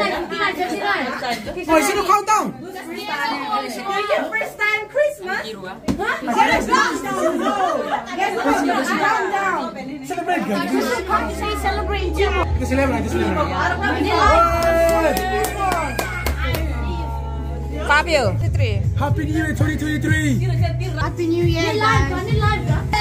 59, 59, 59, 59. Oh, sino countdown? First time Christmas? Celebrate, guys. Say celebrate. Kita celebra, kita celebra. Fabio. Three. Happy New Year 2023. Happy New Year, guys.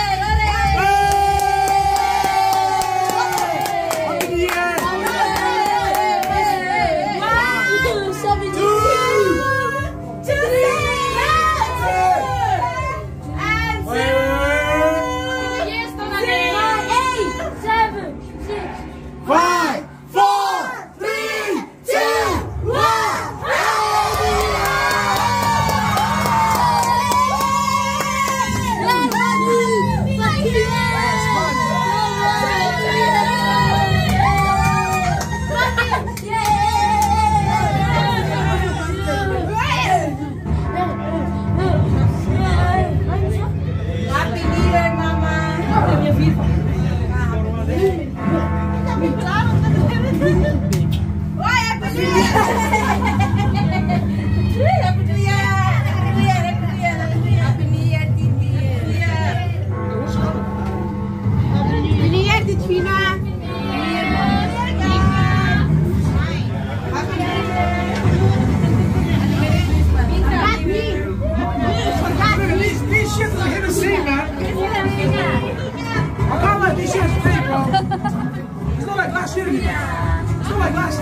Year, anymore. It's not like last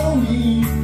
有你。